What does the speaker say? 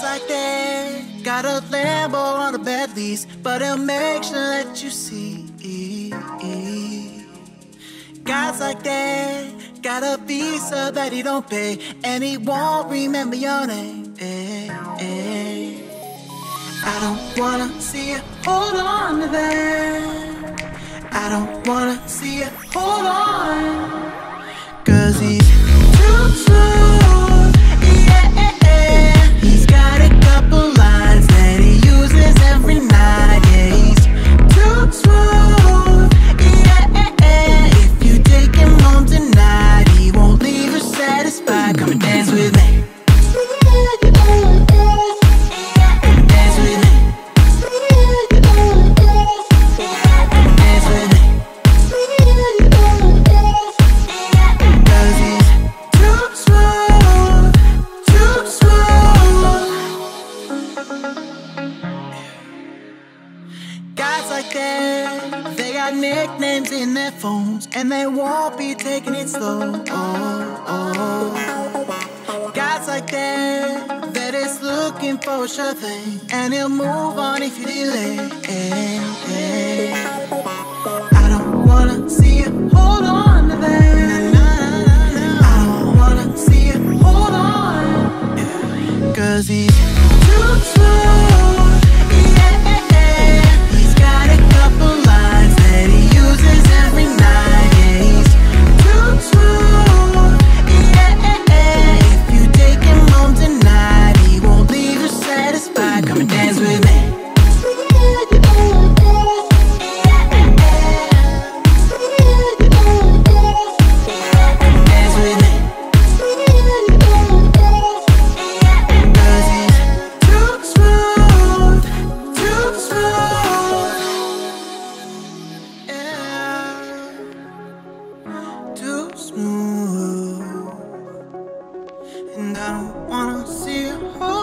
Guys like that got a Lambo on a bed lease, but he'll make sure that you see. Guys like that got a visa that he don't pay, and he won't remember your name. I don't wanna see you hold on to that. I don't wanna see you hold on. Cause he's like that, they got nicknames in their phones, and they won't be taking it slow. Oh, oh. Guys like that, that is looking for a sure thing, and he'll move on if you delay. I don't wanna see you